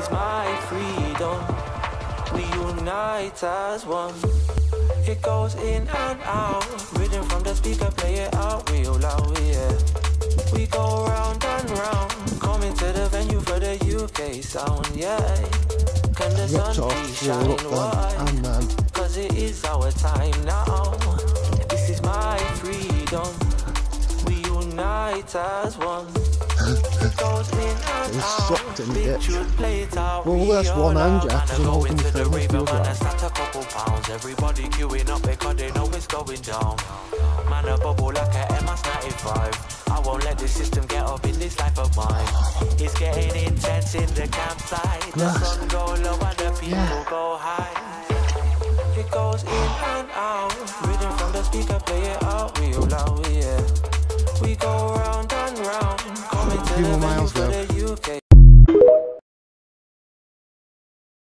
is my freedom. We unite as one. It goes in and out. Rhythm from the speaker, play it out real loud, yeah. We go round and round. Coming to the venue for the UK sound, yeah. Can the Ripped sun off, be shining white? Cause it is our time now. This is my freedom. We unite as one. It goes in and He's sucked in it. tune, play it out. Well, we that's one hand, out. Jack, 'cause And I I'm holding the the phone with you, man, right? and a couple pounds. Everybody queuing up because they know it's going down. Man, a bubble like a MS-95. I won't let the system get up in this life of mine. It's getting intense in the campsite. The sun go low and the people Yeah. go high. few more miles though.